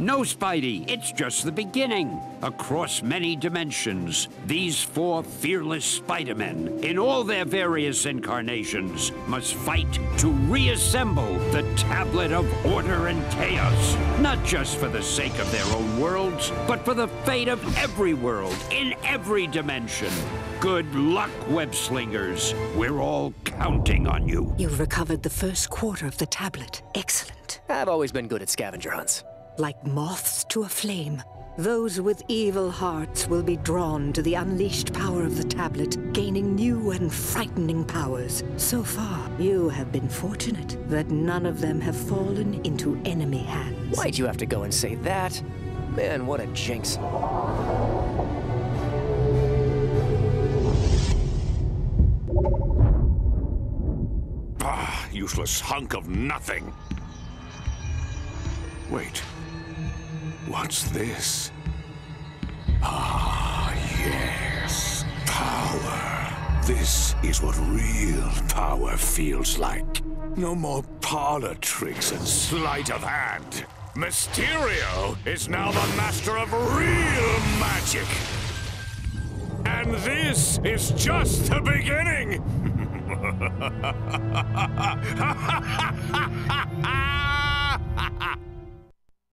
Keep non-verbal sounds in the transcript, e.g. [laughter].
No, Spidey, it's just the beginning. Across many dimensions, these four fearless Spider-Men, in all their various incarnations, must fight to reassemble the Tablet of Order and Chaos. Not just for the sake of their own worlds, but for the fate of every world, in every dimension. Good luck, web slingers. We're all counting on you. You've recovered the first quarter of the tablet. Excellent. I've always been good at scavenger hunts. Like moths to a flame, those with evil hearts will be drawn to the unleashed power of the tablet, gaining new and frightening powers. So far, you have been fortunate that none of them have fallen into enemy hands. Why'd you have to go and say that? Man, what a jinx. Ah, useless hunk of nothing. Wait. What's this? Ah, yes. Power. This is what real power feels like. No more parlor tricks and sleight of hand. Mysterio is now the master of real magic. And this is just the beginning. [laughs]